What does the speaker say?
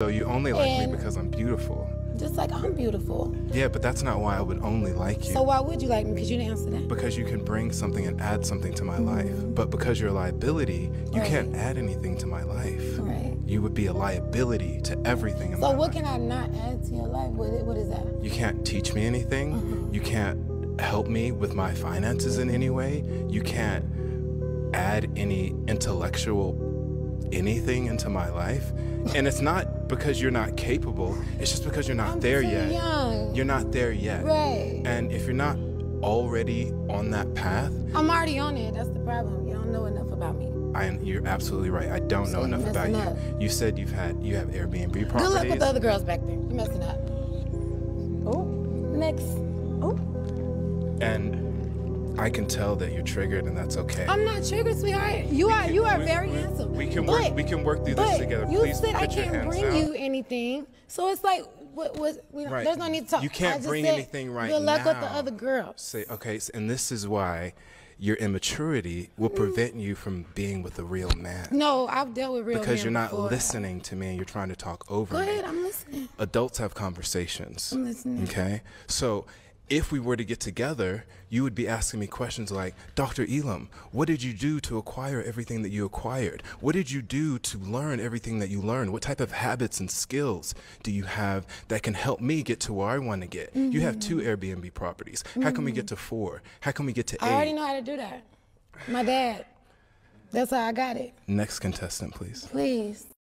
So you only like And- me because I'm beautiful. Just like I'm beautiful. Yeah, but that's not why I would only like you. So why would you like me? Because you didn't answer that. because you can bring something and add something to my life. But because you're a liability, you Right. can't add anything to my life. Right. You would be a liability to everything in So what life. can I not add to your life? What, what is that? You can't teach me anything. Mm-hmm. You can't help me with my finances in any way. You can't add any intellectual anything into my life. And it's not because you're not capable, it's just because you're not I'm there too yet. young. You're not there yet. Right. And if you're not already on that path, I'm already on it. That's the problem. You don't know enough about me. I, you're absolutely right. I don't know enough you're about you. up. You said you've had you have Airbnb Good luck with the other girls back there. You're messing up. Oh, next. Oh, and I can tell that you're triggered, and that's okay. I'm not triggered, sweetheart. You We are. can- you are we- very we- handsome. we can But- work- we can work through this but together. You Please said I can't bring down. you anything, so it's like, what was? We Right. There's no need to talk. You can't bring said, anything right now. Good luck with the other girls. Say okay, and this is why your immaturity will mm. prevent you from being with a real man. No, I've dealt with real Because you're not before. listening to me and you're trying to talk over Go me. ahead, I'm listening. adults have conversations. I'm listening. Okay? So if we were to get together, you would be asking me questions like, Dr. Elam, what did you do to acquire everything that you acquired? What did you do to learn everything that you learned? What type of habits and skills do you have that can help me get to where I want to get? You have two mm-hmm. Airbnb properties. How can we get to mm-hmm. four? How can we get to I already know how to do that. My dad. That's how I got it. Next contestant, please. Please.